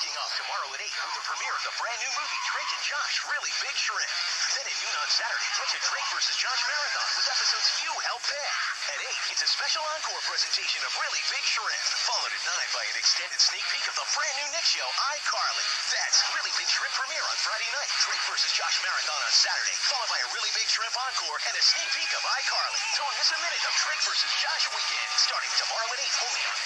off tomorrow at 8 with the premiere of the brand new movie Drake and Josh, Really Big Shrimp. Then at noon on Saturday, catch a Drake versus Josh marathon with episodes you help pick. At 8, it's a special encore presentation of Really Big Shrimp, followed at 9 by an extended sneak peek of the brand new Nick show, iCarly. That's Really Big Shrimp premiere on Friday night, Drake versus Josh marathon on Saturday, followed by a Really Big Shrimp encore and a sneak peek of iCarly. Don't miss a minute of Drake versus Josh weekend, starting tomorrow at 8 only on